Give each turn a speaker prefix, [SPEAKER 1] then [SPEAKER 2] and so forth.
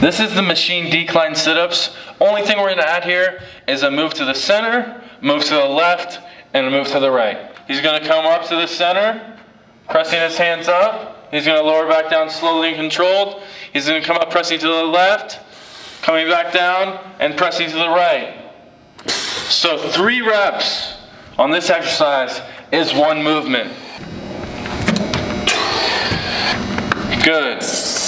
[SPEAKER 1] This is the machine decline sit-ups. Only thing we're gonna add here is a move to the center, move to the left, and a move to the right. He's gonna come up to the center, pressing his hands up. He's gonna lower back down slowly and controlled. He's gonna come up pressing to the left, coming back down, and pressing to the right. So three reps on this exercise is one movement. Good.